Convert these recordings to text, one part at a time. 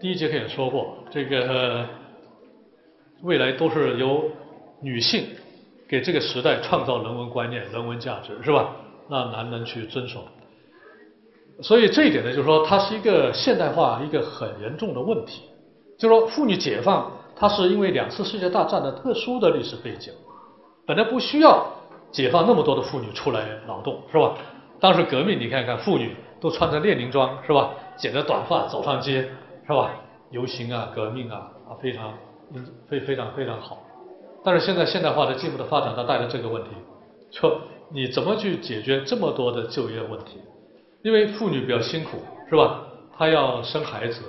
第一节课也说过，这个未来都是由女性给这个时代创造人文观念、人文价值，是吧？让男人去遵守。所以这一点呢，就是说它是一个现代化一个很严重的问题。就说妇女解放，它是因为两次世界大战的特殊的历史背景，本来不需要解放那么多的妇女出来劳动，是吧？当时革命，你看看妇女都穿着列宁装，是吧？剪着短发走上街。是吧？游行啊，革命啊，啊，非常，非非常非常好。但是现在现代化的进步的发展，它带来这个问题，说你怎么去解决这么多的就业问题？因为妇女比较辛苦，是吧？她要生孩子，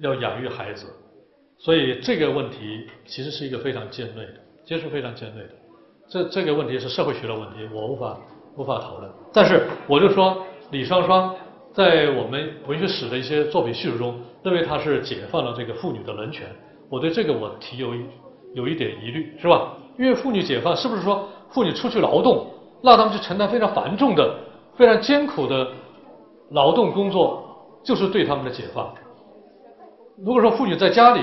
要养育孩子，所以这个问题其实是一个非常尖锐的，其实非常尖锐的。这这个问题是社会学的问题，我无法无法讨论。但是我就说李双双。在我们文学史的一些作品叙述中，认为他是解放了这个妇女的人权。我对这个我提有一有一点疑虑，是吧？因为妇女解放是不是说妇女出去劳动，让他们去承担非常繁重的、非常艰苦的劳动工作，就是对他们的解放？如果说妇女在家里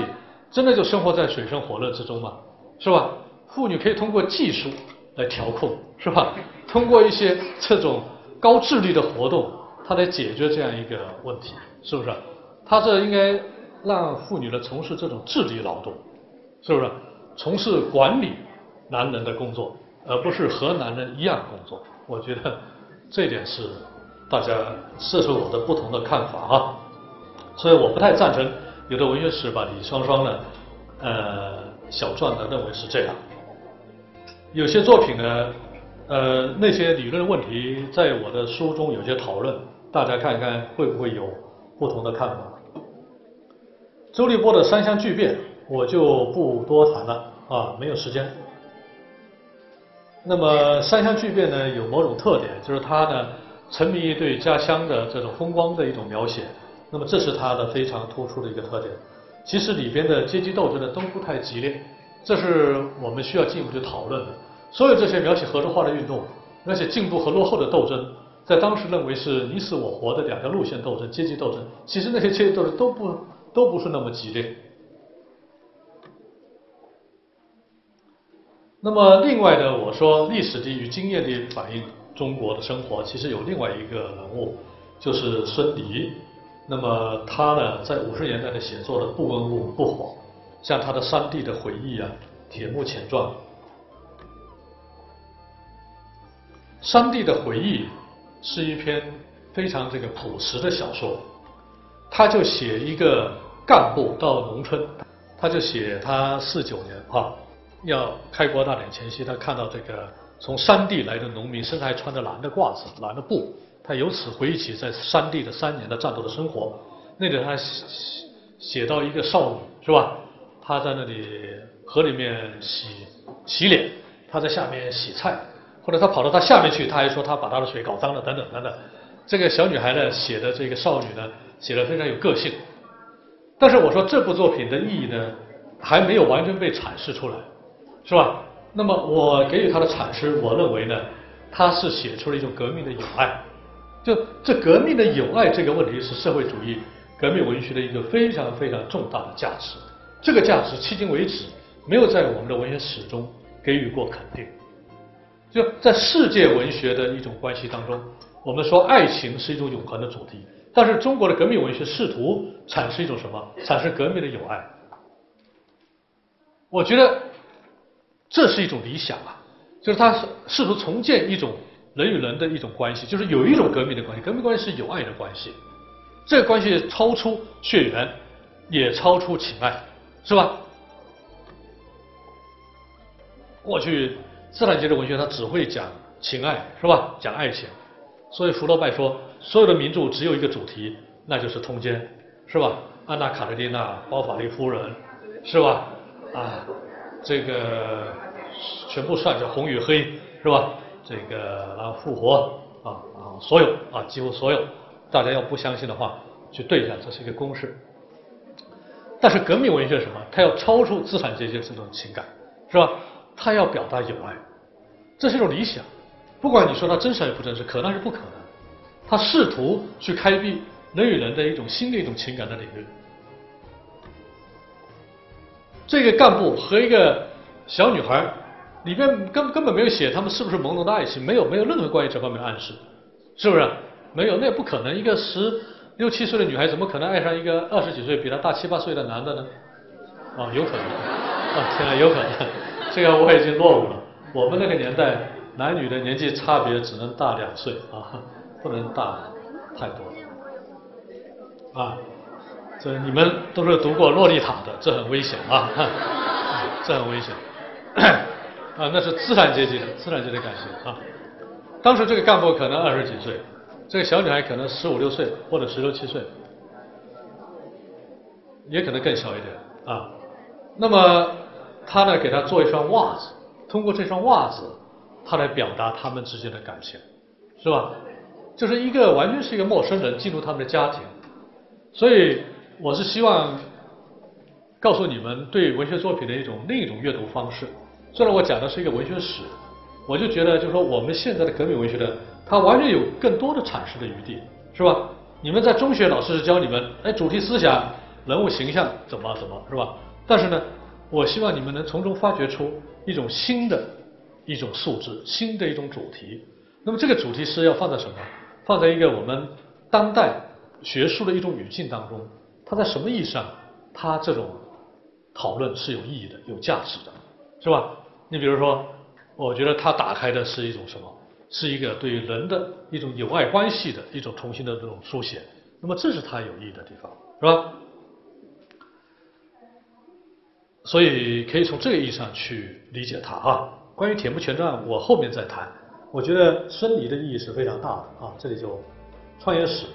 真的就生活在水深火热之中嘛，是吧？妇女可以通过技术来调控，是吧？通过一些这种高智力的活动。他来解决这样一个问题，是不是？他这应该让妇女呢从事这种智力劳动，是不是？从事管理男人的工作，而不是和男人一样工作。我觉得这点是大家这是我的不同的看法啊。所以我不太赞成有的文学史把李双双呢，呃，小传的认为是这样。有些作品呢，呃，那些理论问题在我的书中有些讨论。大家看一看会不会有不同的看法？周立波的三湘巨变，我就不多谈了啊，没有时间。那么三湘巨变呢，有某种特点，就是他呢沉迷于对家乡的这种风光的一种描写，那么这是他的非常突出的一个特点。其实里边的阶级斗争呢都不太激烈，这是我们需要进一步去讨论的。所有这些描写合作化的运动，那些进步和落后的斗争。在当时认为是你死我活的两条路线斗争，阶级斗争。其实那些阶级斗争都不都不是那么激烈。那么另外的，我说历史的与经验的反映中国的生活，其实有另外一个人物，就是孙犁。那么他呢，在五十年代的写作的不温不不火，像他的《山地的回忆》啊，《铁木前传》，《山地的回忆》。是一篇非常这个朴实的小说，他就写一个干部到农村，他就写他四九年啊，要开国大典前夕，他看到这个从山地来的农民身上还穿着蓝的褂子、蓝的布，他由此回忆起在山地的三年的战斗的生活。那里他写写到一个少女是吧？她在那里河里面洗洗脸，他在下面洗菜。或者他跑到他下面去，他还说他把他的水搞脏了，等等等等。这个小女孩呢写的这个少女呢写的非常有个性，但是我说这部作品的意义呢还没有完全被阐释出来，是吧？那么我给予他的阐释，我认为呢，他是写出了一种革命的友爱，就这革命的友爱这个问题是社会主义革命文学的一个非常非常重大的价值，这个价值迄今为止没有在我们的文学史中给予过肯定。就在世界文学的一种关系当中，我们说爱情是一种永恒的主题，但是中国的革命文学试图产生一种什么？产生革命的友爱。我觉得这是一种理想啊，就是他是试图重建一种人与人的一种关系，就是有一种革命的关系，革命关系是友爱的关系，这个关系超出血缘，也超出情爱，是吧？过去。资产阶级文学它只会讲情爱，是吧？讲爱情。所以福楼拜说，所有的名著只有一个主题，那就是通奸，是吧？安娜卡列尼娜、包法利夫人，是吧？啊，这个全部算着红与黑，是吧？这个然后复活啊啊，所有啊，几乎所有，大家要不相信的话，去对一下，这是一个公式。但是革命文学什么？它要超出资产阶级这种情感，是吧？他要表达友爱，这是一种理想。不管你说他真实还是不真实，可能是不可能。他试图去开辟人与人的一种新的一种情感的领域。这个干部和一个小女孩，里边根根本没有写他们是不是朦胧的爱情，没有没有任何关于这方面的暗示，是不是？没有，那也不可能。一个十六七岁的女孩怎么可能爱上一个二十几岁比她大七八岁的男的呢？啊，有可能，啊，天啊，有可能，这个我已经落伍了。我们那个年代，男女的年纪差别只能大两岁啊，不能大太多。啊，这你们都是读过《洛丽塔》的，这很危险啊，这很危险。啊，那是资产阶级的，资产阶级感情啊。当时这个干部可能二十几岁，这个小女孩可能十五六岁或者十六七岁，也可能更小一点啊。那么他呢，给他做一双袜子。通过这双袜子，他来表达他们之间的感情，是吧？就是一个完全是一个陌生人进入他们的家庭，所以我是希望告诉你们对文学作品的一种另一种阅读方式。虽然我讲的是一个文学史，我就觉得就是说我们现在的革命文学的，它完全有更多的阐释的余地，是吧？你们在中学老师是教你们，哎，主题思想、人物形象怎么怎么，是吧？但是呢？我希望你们能从中发掘出一种新的一种素质，新的一种主题。那么这个主题是要放在什么？放在一个我们当代学术的一种语境当中。它在什么意义上，它这种讨论是有意义的、有价值的，是吧？你比如说，我觉得它打开的是一种什么？是一个对于人的一种友爱关系的一种重新的这种书写。那么这是它有意义的地方，是吧？所以可以从这个意义上去理解它啊。关于铁木全传，我后面再谈。我觉得孙犁的意义是非常大的啊。这里就创业史，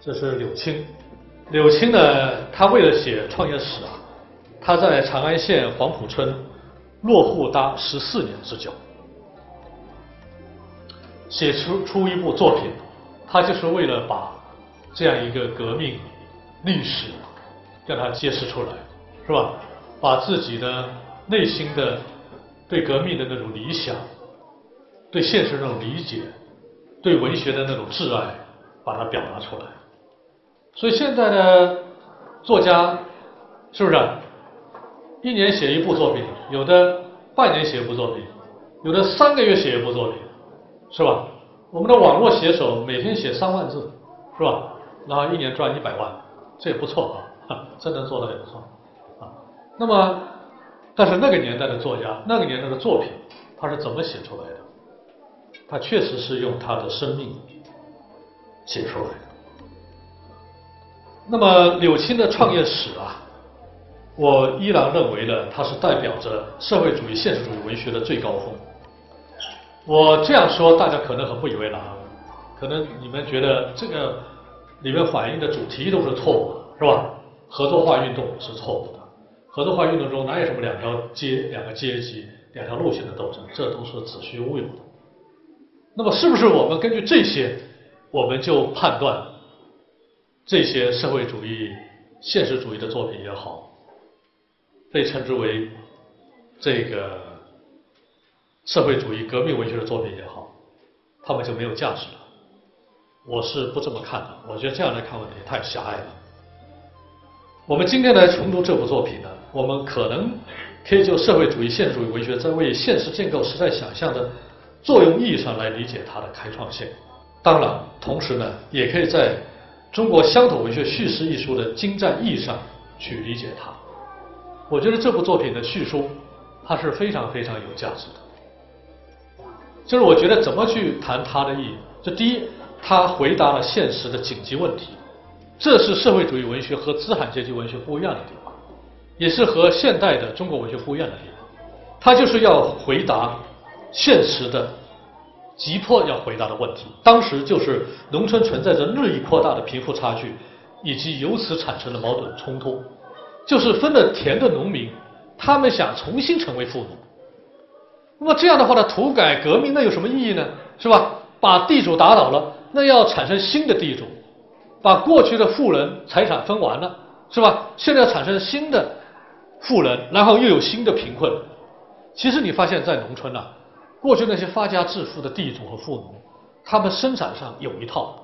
这是柳青。柳青呢，他为了写创业史啊，他在长安县黄埔村落户达十四年之久，写出出一部作品，他就是为了把这样一个革命历史让它揭示出来，是吧？把自己的内心的对革命的那种理想、对现实那种理解、对文学的那种挚爱，把它表达出来。所以现在的作家是不是一年写一部作品？有的半年写一部作品，有的三个月写一部作品，是吧？我们的网络写手每天写三万字，是吧？然后一年赚一百万，这也不错啊，真能做到也不错。那么，但是那个年代的作家，那个年代的作品，他是怎么写出来的？他确实是用他的生命写出来的。那么柳青的创业史啊，我依然认为呢，它是代表着社会主义现实主义文学的最高峰。我这样说，大家可能很不以为然，可能你们觉得这个里面反映的主题都是错误的，是吧？合作化运动是错误的。合作化运动中哪有什么两条阶、两个阶级、两条路线的斗争？这都是子虚乌有的。那么，是不是我们根据这些，我们就判断这些社会主义、现实主义的作品也好，被称之为这个社会主义革命文学的作品也好，他们就没有价值了？我是不这么看的。我觉得这样来看问题太狭隘了。我们今天来重读这部作品呢？我们可能可以就社会主义现实主义文学在为现实建构时代想象的作用意义上来理解它的开创性。当然，同时呢，也可以在中国乡土文学叙事艺术的精湛意义上去理解它。我觉得这部作品的叙述，它是非常非常有价值的。就是我觉得怎么去谈它的意义？这第一，它回答了现实的紧急问题，这是社会主义文学和资产阶级文学不一样的地方。也是和现代的中国文学不一样的地方，它就是要回答现实的急迫要回答的问题。当时就是农村存在着日益扩大的贫富差距，以及由此产生的矛盾冲突。就是分了田的农民，他们想重新成为富农。那么这样的话呢，土改革命那有什么意义呢？是吧？把地主打倒了，那要产生新的地主，把过去的富人财产分完了，是吧？现在产生新的。富人，然后又有新的贫困。其实你发现，在农村呐，过去那些发家致富的地主和富农，他们生产上有一套，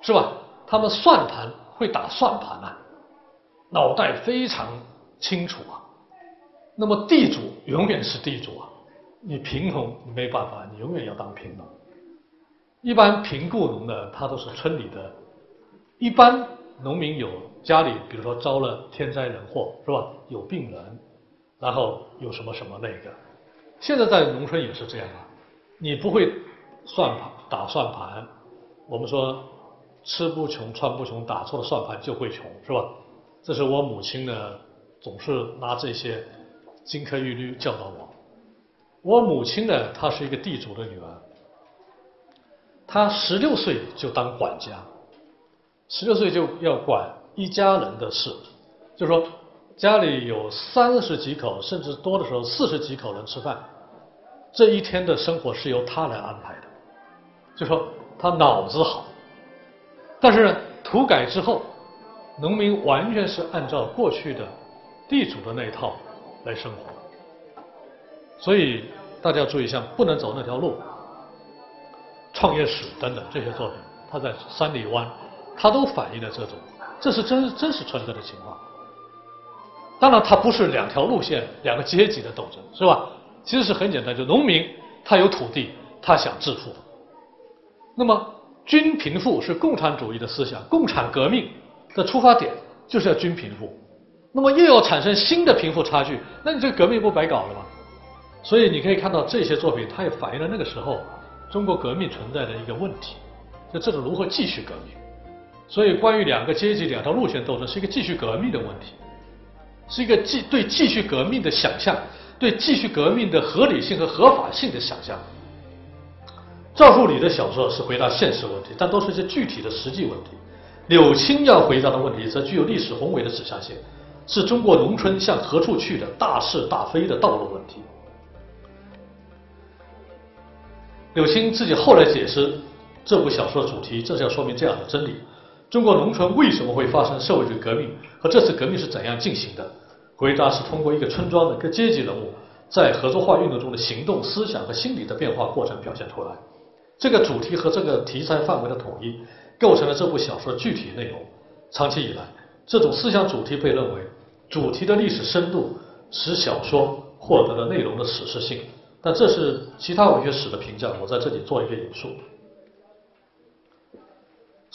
是吧？他们算盘会打算盘啊，脑袋非常清楚啊。那么地主永远是地主啊，你贫农没办法，你永远要当贫农。一般贫雇农呢，他都是村里的，一般农民有家里，比如说遭了天灾人祸，是吧？有病人，然后有什么什么那个。现在在农村也是这样啊，你不会算盘打算盘，我们说吃不穷穿不穷，打错了算盘就会穷，是吧？这是我母亲呢，总是拿这些金科玉律教导我。我母亲呢，她是一个地主的女儿。她十六岁就当管家，十六岁就要管一家人的事，就是说家里有三十几口，甚至多的时候四十几口人吃饭，这一天的生活是由他来安排的，就说他脑子好。但是呢土改之后，农民完全是按照过去的地主的那一套来生活，所以大家注意，一下不能走那条路。创业史等等这些作品，他在山里湾，他都反映了这种，这是真真实存在的情况。当然，它不是两条路线、两个阶级的斗争，是吧？其实是很简单，就农民他有土地，他想致富。那么均贫富是共产主义的思想，共产革命的出发点就是要均贫富。那么又要产生新的贫富差距，那你这个革命不白搞了吗？所以你可以看到这些作品，它也反映了那个时候。中国革命存在的一个问题，就这种如何继续革命。所以，关于两个阶级、两条路线斗争，是一个继续革命的问题，是一个继对继续革命的想象，对继续革命的合理性和合法性的想象。赵树理的小说是回答现实问题，但都是一些具体的实际问题。柳青要回答的问题则具有历史宏伟的指向性，是中国农村向何处去的大是大非的道路问题。柳青自己后来解释这部小说的主题，正是要说明这样的真理：中国农村为什么会发生社会主义革命，和这次革命是怎样进行的？回答是通过一个村庄的各阶级人物在合作化运动中的行动、思想和心理的变化过程表现出来。这个主题和这个题材范围的统一，构成了这部小说的具体内容。长期以来，这种思想主题被认为主题的历史深度使小说获得了内容的史诗性。但这是其他文学史的评价，我在这里做一个引述。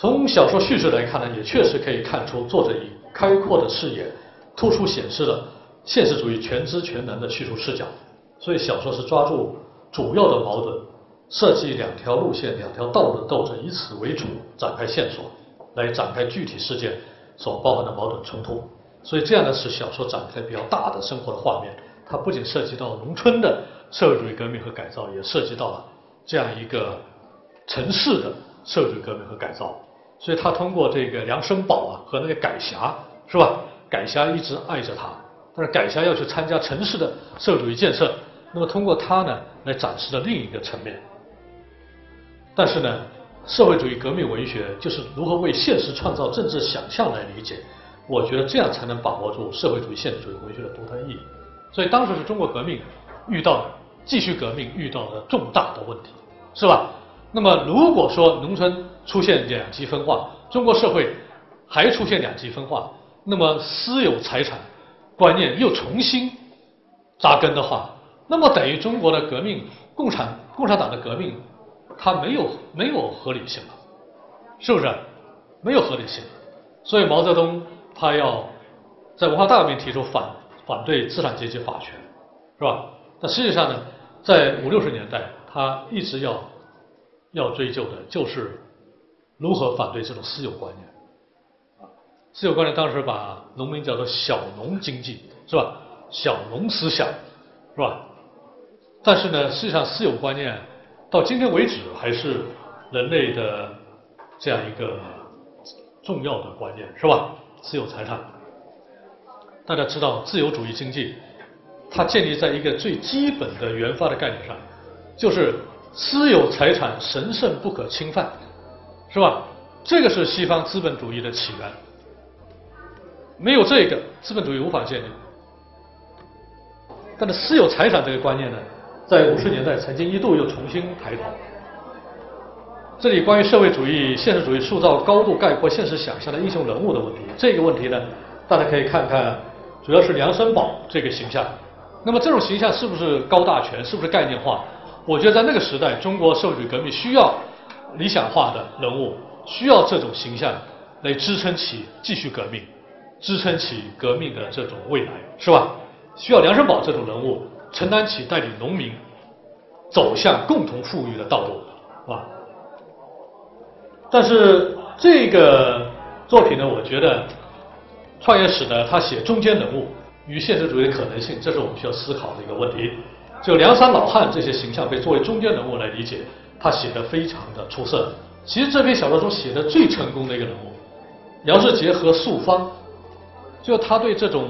从小说叙事来看呢，也确实可以看出作者以开阔的视野，突出显示了现实主义全知全能的叙述视角。所以小说是抓住主要的矛盾，设计两条路线、两条道路的斗争，以此为主展开线索，来展开具体事件所包含的矛盾冲突。所以这样呢，使小说展开比较大的生活的画面。它不仅涉及到农村的社会主义革命和改造，也涉及到了这样一个城市的社会主义革命和改造。所以他通过这个梁生宝啊和那个改霞是吧？改霞一直爱着他，但是改霞要去参加城市的社会主义建设，那么通过他呢来展示了另一个层面。但是呢，社会主义革命文学就是如何为现实创造政治想象来理解，我觉得这样才能把握住社会主义现实主义文学的独特意义。所以当时是中国革命遇到继续革命遇到的重大的问题，是吧？那么如果说农村出现两极分化，中国社会还出现两极分化，那么私有财产观念又重新扎根的话，那么等于中国的革命，共产共产党的革命，它没有没有合理性了，是不是？没有合理性。所以毛泽东他要在文化大革命提出反。反对资产阶级法权，是吧？但实际上呢，在五六十年代，他一直要要追究的就是如何反对这种私有观念。啊，私有观念当时把农民叫做小农经济，是吧？小农思想，是吧？但是呢，实际上私有观念到今天为止还是人类的这样一个重要的观念，是吧？私有财产。大家知道，自由主义经济它建立在一个最基本的原发的概念上，就是私有财产神圣不可侵犯，是吧？这个是西方资本主义的起源。没有这个，资本主义无法建立。但是私有财产这个观念呢，在五十年代曾经一度又重新抬头。这里关于社会主义、现实主义塑造高度概括现实想象的英雄人物的问题，这个问题呢，大家可以看看。主要是梁生宝这个形象，那么这种形象是不是高大全，是不是概念化？我觉得在那个时代，中国社会主义革命需要理想化的人物，需要这种形象来支撑起继续革命，支撑起革命的这种未来，是吧？需要梁山宝这种人物承担起带领农民走向共同富裕的道路，是吧？但是这个作品呢，我觉得创业史呢，他写中间人物与现实主义的可能性，这是我们需要思考的一个问题。就梁山老汉这些形象被作为中间人物来理解，他写的非常的出色。其实这篇小说中写的最成功的一个人物，姚世杰和素芳，就他对这种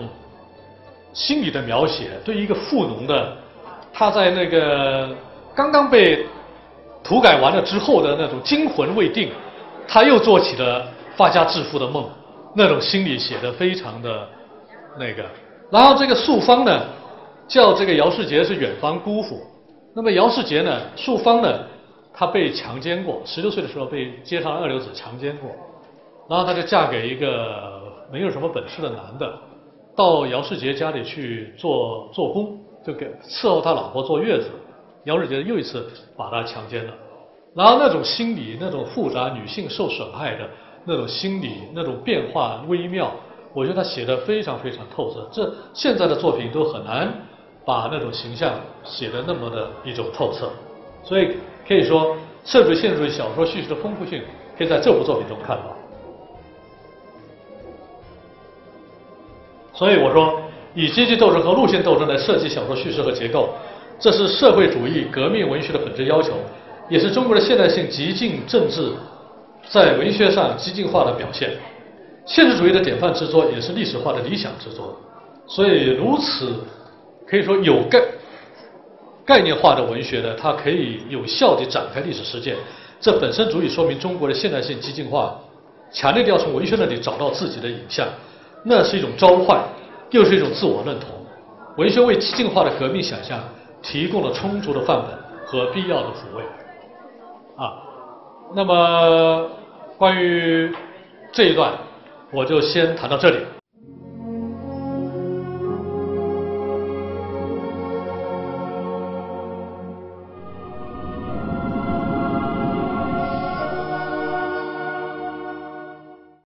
心理的描写，对一个富农的，他在那个刚刚被土改完了之后的那种惊魂未定，他又做起了发家致富的梦，那种心理写的非常的那个。然后这个素芳呢？叫这个姚世杰是远房姑父，那么姚世杰呢，素芳呢，她被强奸过，十六岁的时候被街上二流子强奸过，然后她就嫁给一个没有什么本事的男的，到姚世杰家里去做做工，就给伺候他老婆坐月子，姚世杰又一次把她强奸了，然后那种心理那种复杂，女性受损害的那种心理那种变化微妙，我觉得他写的非常非常透彻，这现在的作品都很难。把那种形象写的那么的一种透彻，所以可以说，社会主义现实主义小说叙事的丰富性，可以在这部作品中看到。所以我说，以阶级斗争和路线斗争来设计小说叙事和结构，这是社会主义革命文学的本质要求，也是中国的现代性激进政治在文学上激进化的表现。现实主义的典范之作，也是历史化的理想之作。所以如此。可以说有概概念化的文学呢，它可以有效地展开历史事件，这本身足以说明中国的现代性激进化强烈地要从文学那里找到自己的影像，那是一种召唤，又是一种自我认同。文学为激进化的革命想象提供了充足的范本和必要的抚慰。啊，那么关于这一段，我就先谈到这里。